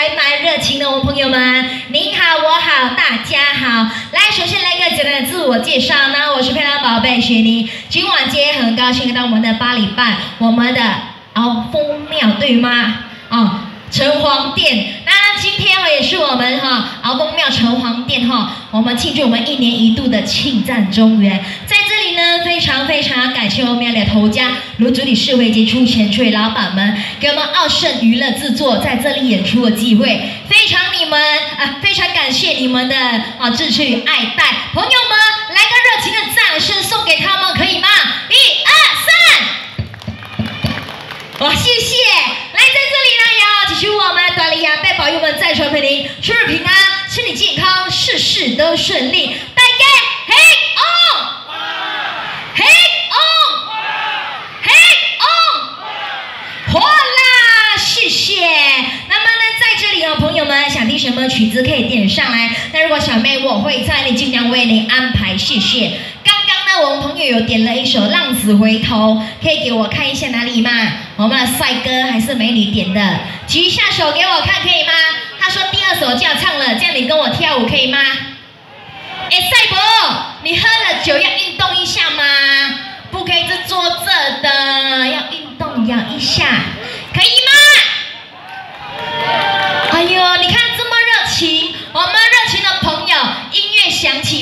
还蛮热情的哦，朋友们，您好，我好，大家好。来，首先来个简单的自我介绍，那我是漂亮宝贝雪妮。今晚今天很高兴来到我们的八里半，我们的鳌峰庙，对吗？哦，城隍殿。那今天哦也是我们哈鳌峰庙城隍殿哈，我们庆祝我们一年一度的庆赞中原，在这呢非常非常感谢我们的头家卢主理事会及出钱出老板们，给我们奥盛娱乐制作在这里演出的机会，非常你们啊非常感谢你们的啊支持与爱戴，朋友们来个热情的掌声送给他们可以吗？一二三。哇，谢谢！来，在这里呢，也要祈求我们短利亚被保佑们再传陪您，出入平安，身体健康，事事都顺利。大家嘿哦，嘿哦，嘿哦，火啦！谢谢。那么呢，在这里哦，朋友们想听什么曲子可以点上来。那如果小妹我会在里尽量为您安排，谢谢。刚刚呢，我们朋友有点了一首《浪子回头》，可以给我看一下哪里吗？我们的帅哥还是美女点的，举一下手给我看，可以吗？他说第二首就要唱了，这样你跟我跳舞可以吗？哎，赛博，你喝了酒要运动一下吗？不可以是坐着的，要运动要一下，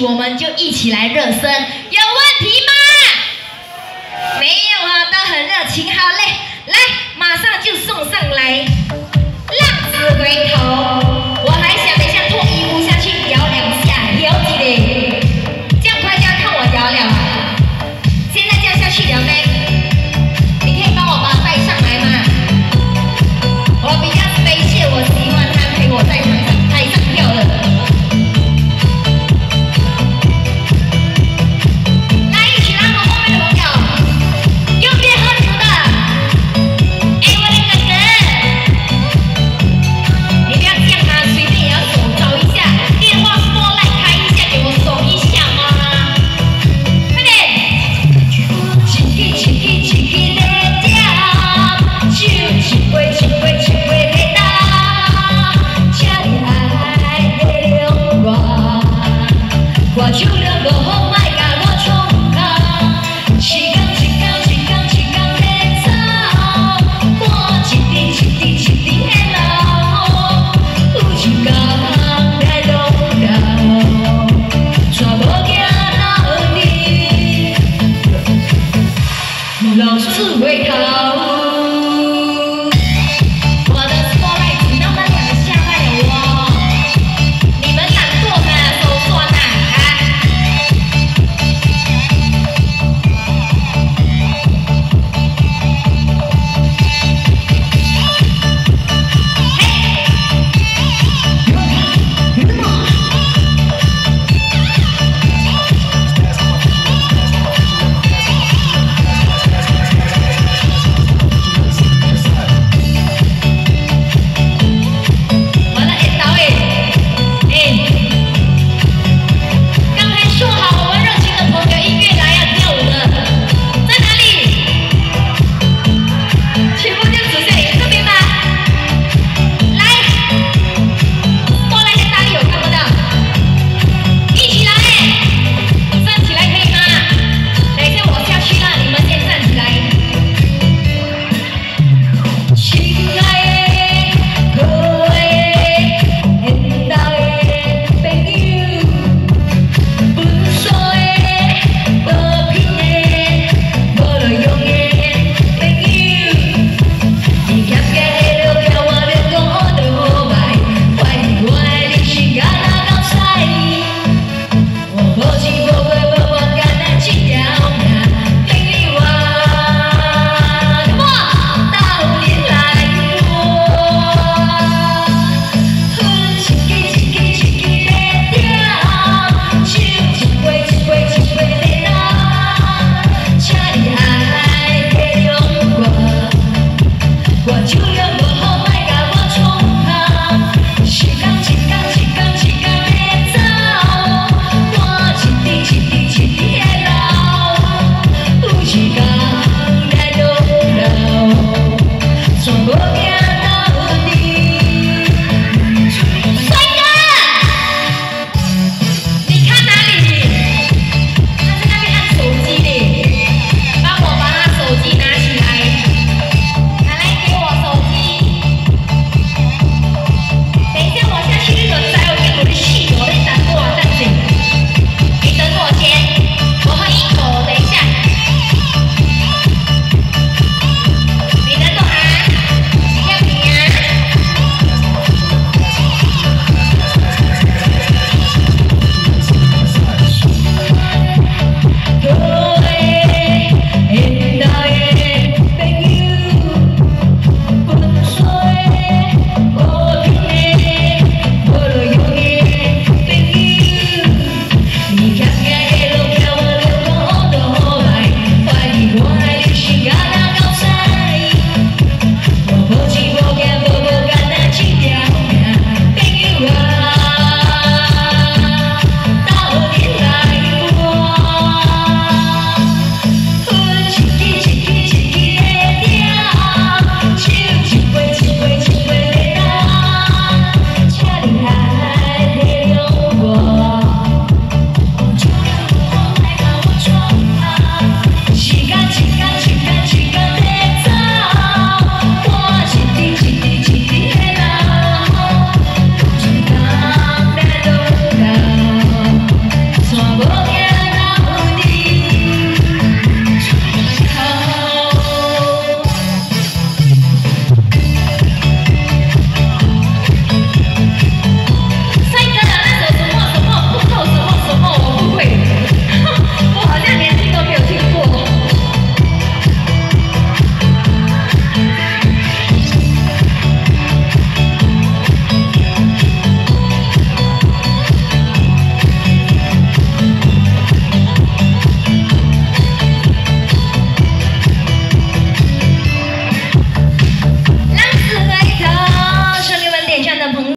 我们就一起来热身，有问题吗？没有啊，都很热情，好。